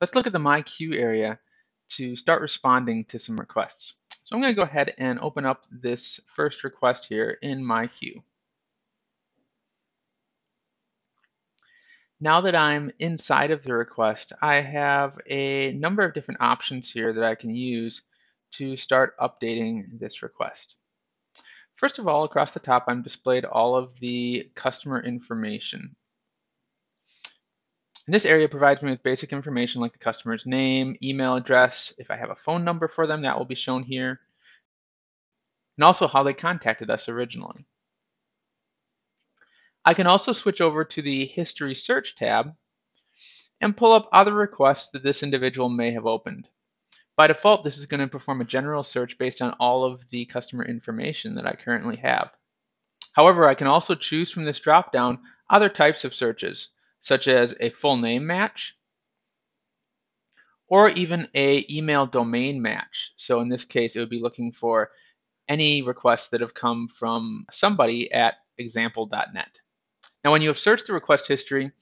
let's look at the My Queue area to start responding to some requests. So I'm going to go ahead and open up this first request here in My Queue. Now that I'm inside of the request, I have a number of different options here that I can use to start updating this request. First of all, across the top, I'm displayed all of the customer information. And this area provides me with basic information like the customer's name, email address. If I have a phone number for them, that will be shown here. And also how they contacted us originally. I can also switch over to the History Search tab and pull up other requests that this individual may have opened. By default, this is going to perform a general search based on all of the customer information that I currently have. However, I can also choose from this dropdown other types of searches, such as a full name match, or even a email domain match. So in this case, it would be looking for any requests that have come from somebody at example.net. Now, when you have searched the request history,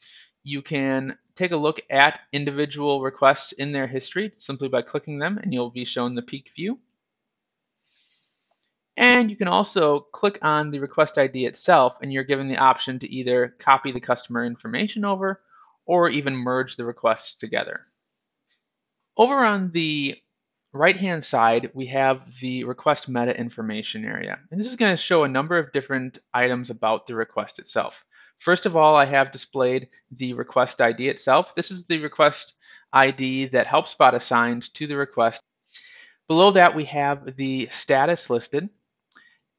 you can take a look at individual requests in their history simply by clicking them and you'll be shown the peek view. And you can also click on the request ID itself and you're given the option to either copy the customer information over or even merge the requests together. Over on the right hand side, we have the request meta information area. And this is going to show a number of different items about the request itself. First of all, I have displayed the request ID itself. This is the request ID that HelpSpot assigns to the request. Below that, we have the status listed.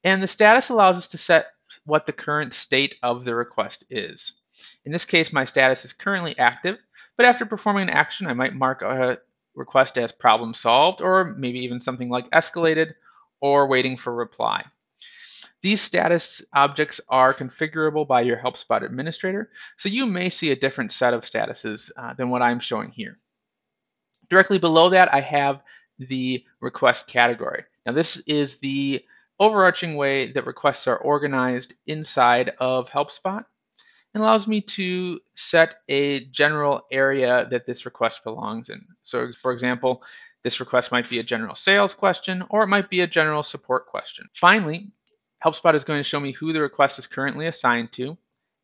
And the status allows us to set what the current state of the request is. In this case, my status is currently active, but after performing an action, I might mark a request as problem solved, or maybe even something like escalated, or waiting for reply. These status objects are configurable by your HelpSpot administrator, so you may see a different set of statuses uh, than what I'm showing here. Directly below that, I have the request category. Now this is the overarching way that requests are organized inside of HelpSpot and allows me to set a general area that this request belongs in. So for example, this request might be a general sales question or it might be a general support question. Finally, HelpSpot is going to show me who the request is currently assigned to,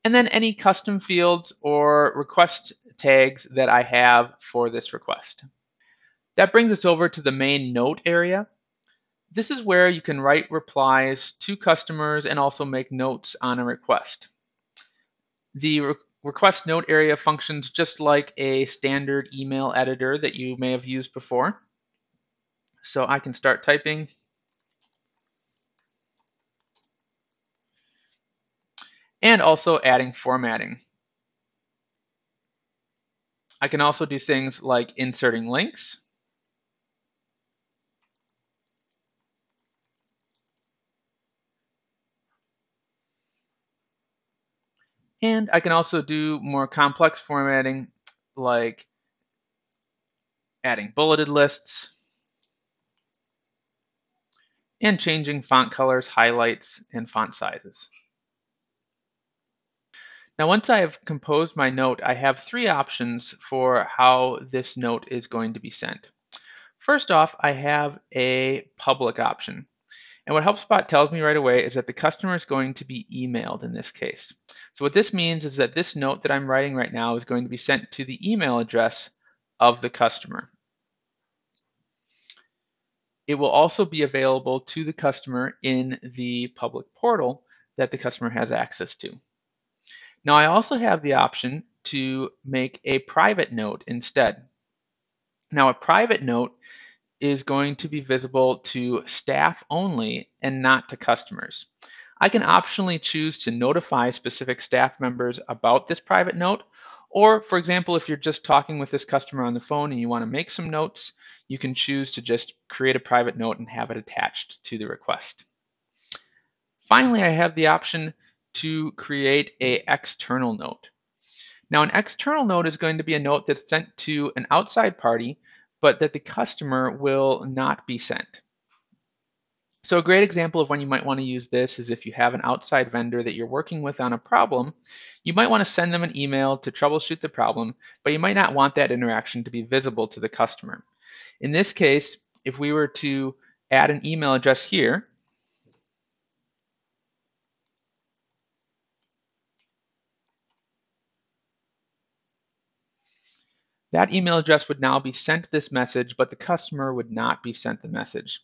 and then any custom fields or request tags that I have for this request. That brings us over to the main note area. This is where you can write replies to customers and also make notes on a request. The re request note area functions just like a standard email editor that you may have used before. So I can start typing and also adding formatting. I can also do things like inserting links. And I can also do more complex formatting like adding bulleted lists and changing font colors, highlights, and font sizes. Now once I have composed my note, I have three options for how this note is going to be sent. First off, I have a public option. And what HelpSpot tells me right away is that the customer is going to be emailed in this case. So what this means is that this note that I'm writing right now is going to be sent to the email address of the customer. It will also be available to the customer in the public portal that the customer has access to. Now I also have the option to make a private note instead. Now a private note is going to be visible to staff only and not to customers. I can optionally choose to notify specific staff members about this private note, or for example, if you're just talking with this customer on the phone and you want to make some notes, you can choose to just create a private note and have it attached to the request. Finally, I have the option to create a external note. Now an external note is going to be a note that's sent to an outside party, but that the customer will not be sent. So a great example of when you might want to use this is if you have an outside vendor that you're working with on a problem, you might want to send them an email to troubleshoot the problem, but you might not want that interaction to be visible to the customer. In this case, if we were to add an email address here, that email address would now be sent this message, but the customer would not be sent the message.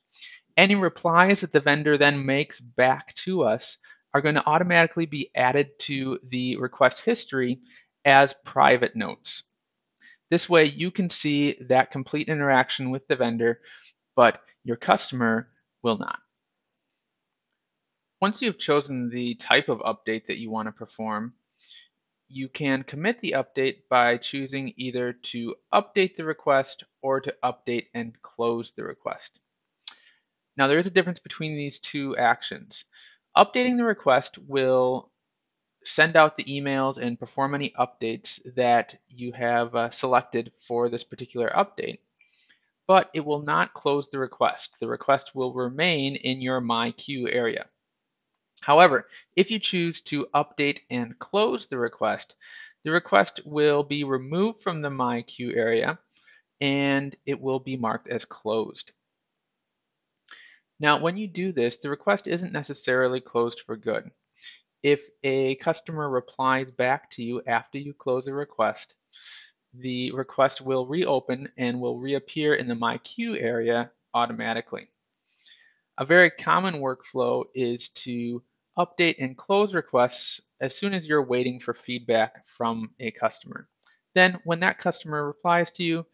Any replies that the vendor then makes back to us are going to automatically be added to the request history as private notes. This way you can see that complete interaction with the vendor, but your customer will not. Once you've chosen the type of update that you want to perform, you can commit the update by choosing either to update the request or to update and close the request. Now there is a difference between these two actions. Updating the request will send out the emails and perform any updates that you have uh, selected for this particular update, but it will not close the request. The request will remain in your My Queue area. However, if you choose to update and close the request, the request will be removed from the My Queue area and it will be marked as closed. Now, when you do this, the request isn't necessarily closed for good. If a customer replies back to you after you close a request, the request will reopen and will reappear in the My Queue area automatically. A very common workflow is to update and close requests as soon as you're waiting for feedback from a customer. Then when that customer replies to you,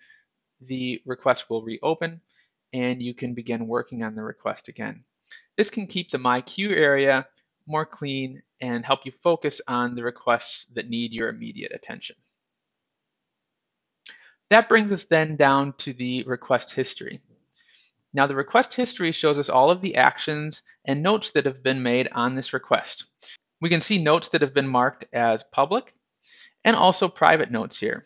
the request will reopen and you can begin working on the request again. This can keep the My Queue area more clean and help you focus on the requests that need your immediate attention. That brings us then down to the request history. Now the request history shows us all of the actions and notes that have been made on this request. We can see notes that have been marked as public and also private notes here.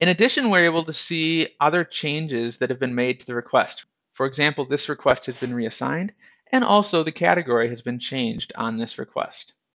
In addition, we're able to see other changes that have been made to the request. For example, this request has been reassigned, and also the category has been changed on this request.